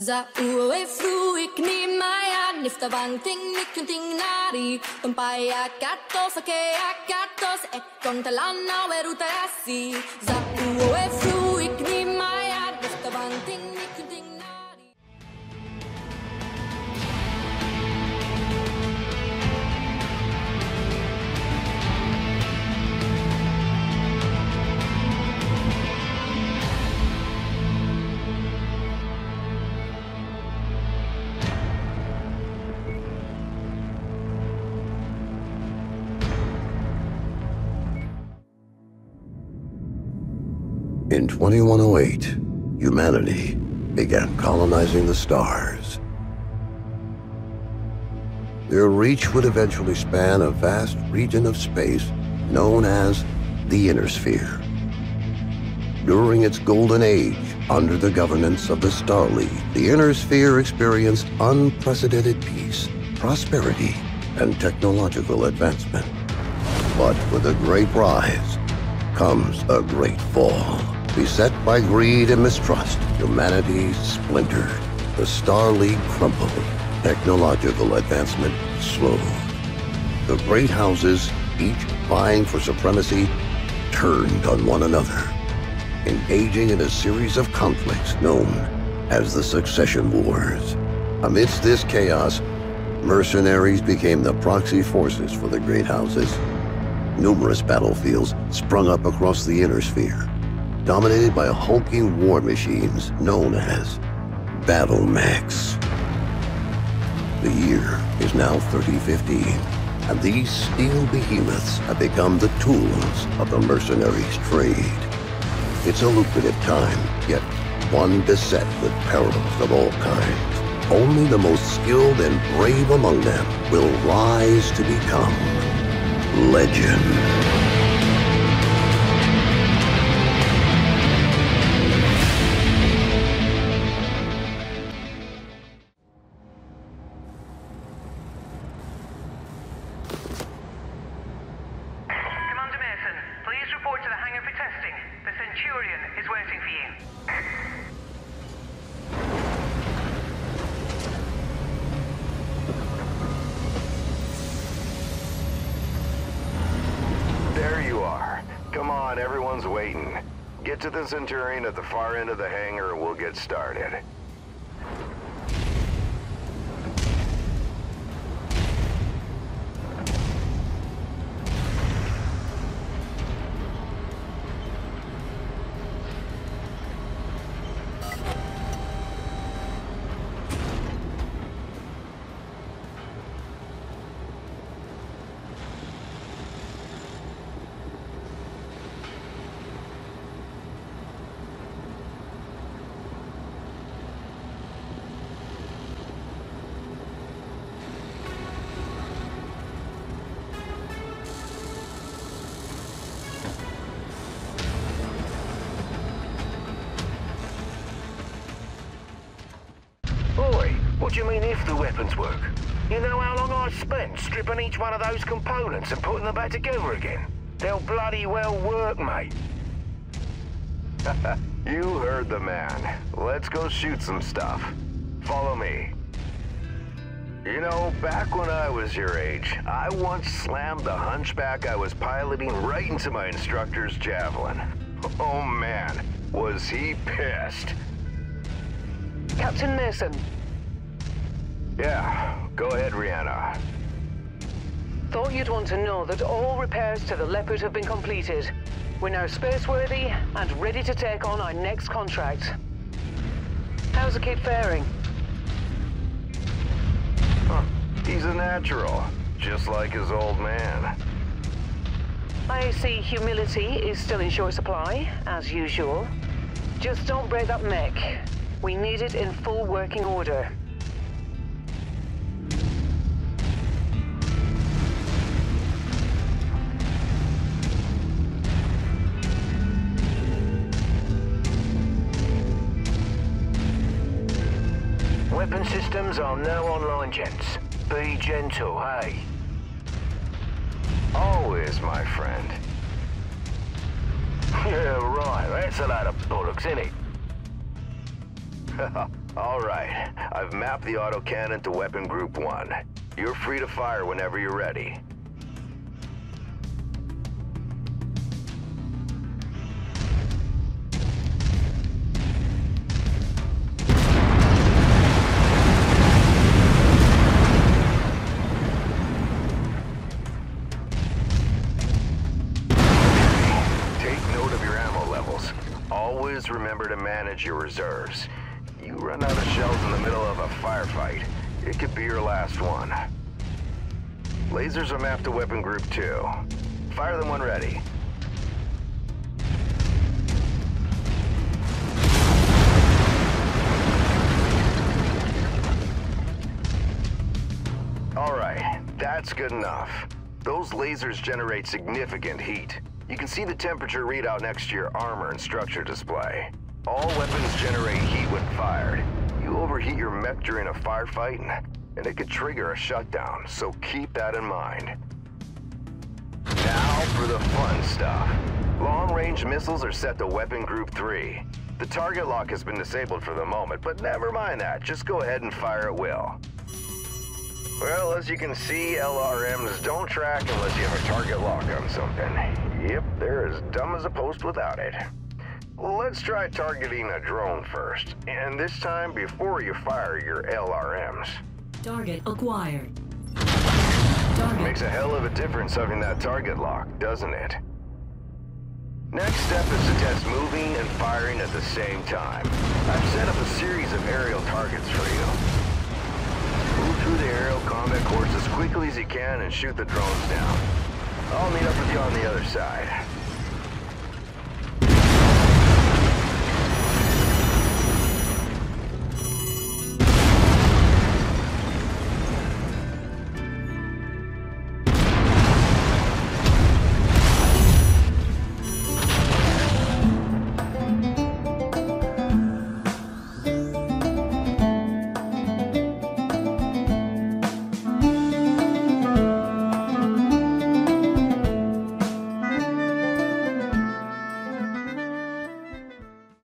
Za ue fruik ni maya nifta banting nikunting nari Tumpaya katos ake akatos e kontalana weruta asi Za ue fruik ni maya nifta banting nikunting nari In 2108, humanity began colonizing the stars. Their reach would eventually span a vast region of space known as the Inner Sphere. During its golden age, under the governance of the Star League, the Inner Sphere experienced unprecedented peace, prosperity, and technological advancement. But with a great rise comes a great fall. Beset by greed and mistrust, humanity splintered. The Star League crumbled. Technological advancement slowed. The great houses, each vying for supremacy, turned on one another, engaging in a series of conflicts known as the Succession Wars. Amidst this chaos, mercenaries became the proxy forces for the great houses. Numerous battlefields sprung up across the inner sphere, dominated by hulking war machines known as battle mechs. The year is now 3015, and these steel behemoths have become the tools of the mercenaries' trade. It's a lucrative time, yet one beset with perils of all kinds. Only the most skilled and brave among them will rise to become legend. On, everyone's waiting. Get to the Centurion at the far end of the hangar and we'll get started. What do you mean if the weapons work? You know how long I spent stripping each one of those components and putting them back together again? They'll bloody well work, mate. you heard the man. Let's go shoot some stuff. Follow me. You know, back when I was your age, I once slammed the hunchback I was piloting right into my instructor's javelin. Oh man, was he pissed. Captain Mason, Yeah, go ahead, Rihanna. thought you'd want to know that all repairs to the Leopard have been completed. We're now spaceworthy and ready to take on our next contract. How's the kid faring? Huh, he's a natural, just like his old man. I see humility is still in short supply, as usual. Just don't break that mech. We need it in full working order. Weapon systems are now online, gents. Be gentle, hey? Always, my friend. Yeah, right. That's a load of bollocks, isn't it? All right. I've mapped the autocannon to Weapon Group 1. You're free to fire whenever you're ready. Always remember to manage your reserves. You run out of shells in the middle of a firefight, it could be your last one. Lasers are mapped to Weapon Group 2. Fire them when ready. All right, that's good enough. Those lasers generate significant heat. You can see the temperature readout next to your armor and structure display. All weapons generate heat when fired. You overheat your mech during a firefight, and, it could trigger a shutdown, so keep that in mind. Now for the fun stuff. Long-range missiles are set to Weapon Group 3. The target lock has been disabled for the moment, but never mind that. Just go ahead and fire at will. Well, as you can see, LRMs don't track unless you have a target lock on something. Yep, they're as dumb as a post without it. Let's try targeting a drone first, and this time before you fire your LRMs. Target acquired. Target. Makes a hell of a difference having that target lock, doesn't it? Next step is to test moving and firing at the same time. I've set up a series of aerial targets for you. Move through the aerial combat course as quickly as you can and shoot the drones down. I'll meet up with you on the other side.